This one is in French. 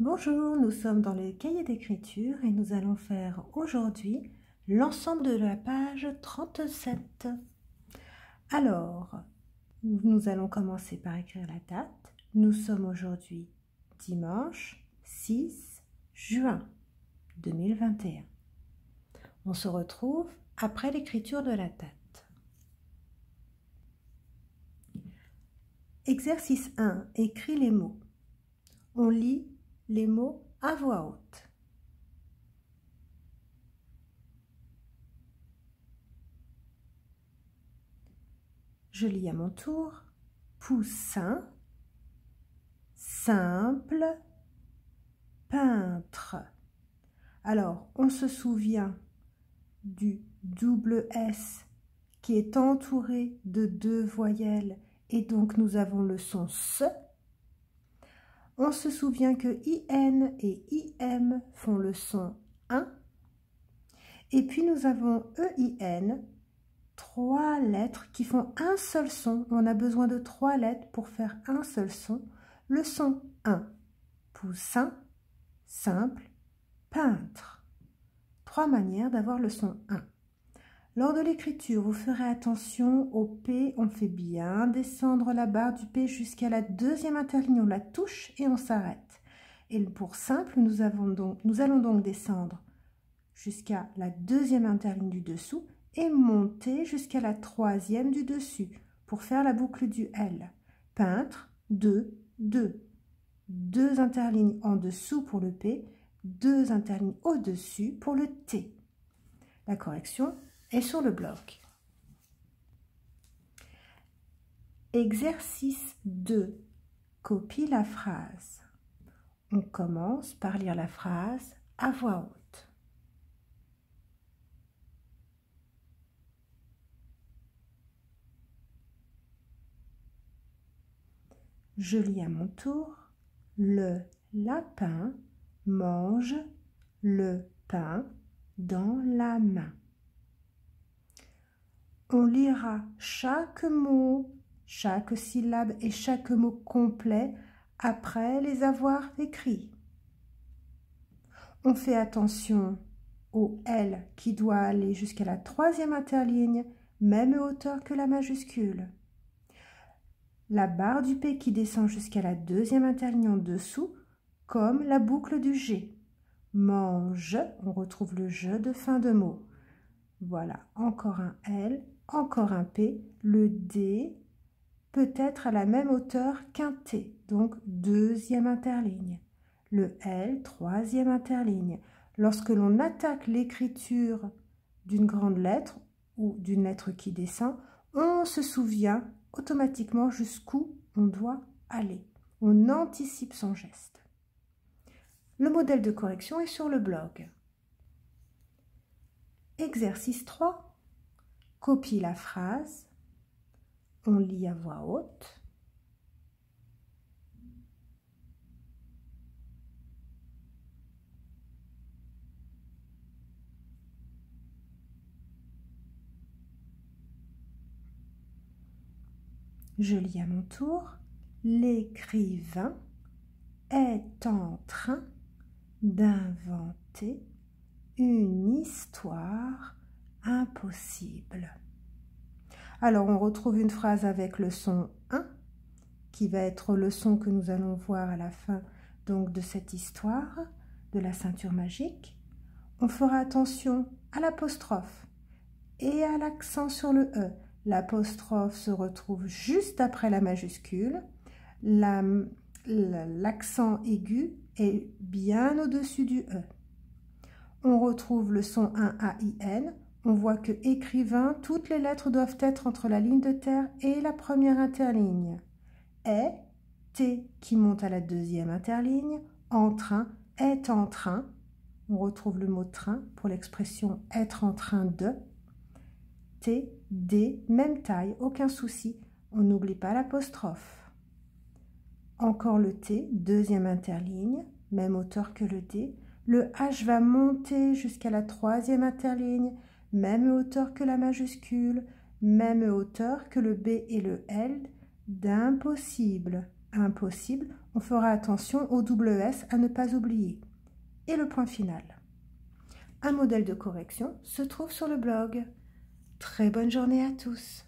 Bonjour, nous sommes dans le cahier d'écriture et nous allons faire aujourd'hui l'ensemble de la page 37. Alors, nous allons commencer par écrire la date. Nous sommes aujourd'hui dimanche 6 juin 2021. On se retrouve après l'écriture de la date. Exercice 1. Écris les mots. On lit les mots à voix haute. Je lis à mon tour poussin, simple, peintre. Alors, on se souvient du double S qui est entouré de deux voyelles et donc nous avons le son SE. On se souvient que IN et IM font le son 1. Et puis nous avons EIN, trois lettres qui font un seul son. On a besoin de trois lettres pour faire un seul son. Le son 1. Poussin, simple, peintre. Trois manières d'avoir le son 1. Lors de l'écriture, vous ferez attention au P. On fait bien descendre la barre du P jusqu'à la deuxième interligne. On la touche et on s'arrête. Et pour simple, nous, allons donc descendre jusqu'à la deuxième interligne du dessous et monter jusqu'à la troisième du dessus pour faire la boucle du L. Peintre, 2, 2. Deux interlignes en dessous pour le P, deux interlignes au-dessus pour le T. La correction est sur le bloc. Exercice 2. Copie la phrase. On commence par lire la phrase à voix haute. Je lis à mon tour. Le lapin mange le pain dans la main. On lira chaque mot, chaque syllabe et chaque mot complet après les avoir écrits. On fait attention au L qui doit aller jusqu'à la troisième interligne, même hauteur que la majuscule. La barre du P qui descend jusqu'à la deuxième interligne en dessous, comme la boucle du G. Mange, on retrouve le je de fin de mot. Voilà, encore un L encore un P, le D peut être à la même hauteur qu'un T, donc deuxième interligne. Le L, troisième interligne. Lorsque l'on attaque l'écriture d'une grande lettre ou d'une lettre qui descend, on se souvient automatiquement jusqu'où on doit aller. On anticipe son geste. Le modèle de correction est sur le blog. Exercice 3 copie la phrase, on lit à voix haute. Je lis à mon tour. L'écrivain est en train d'inventer une histoire impossible. Alors on retrouve une phrase avec le son 1 qui va être le son que nous allons voir à la fin donc de cette histoire de la ceinture magique. On fera attention à l'apostrophe et à l'accent sur le E. L'apostrophe se retrouve juste après la majuscule. L'accent aigu est bien au-dessus du E. On retrouve le son 1 A-I-N on voit que écrivain, toutes les lettres doivent être entre la ligne de terre et la première interligne. Est, T qui monte à la deuxième interligne, en train, est en train. On retrouve le mot train pour l'expression être en train de. T, D, même taille, aucun souci. On n'oublie pas l'apostrophe. Encore le T, deuxième interligne, même hauteur que le D. Le H va monter jusqu'à la troisième interligne même hauteur que la majuscule, même hauteur que le B et le L d'impossible. impossible, on fera attention au double S à ne pas oublier. Et le point final. Un modèle de correction se trouve sur le blog. Très bonne journée à tous.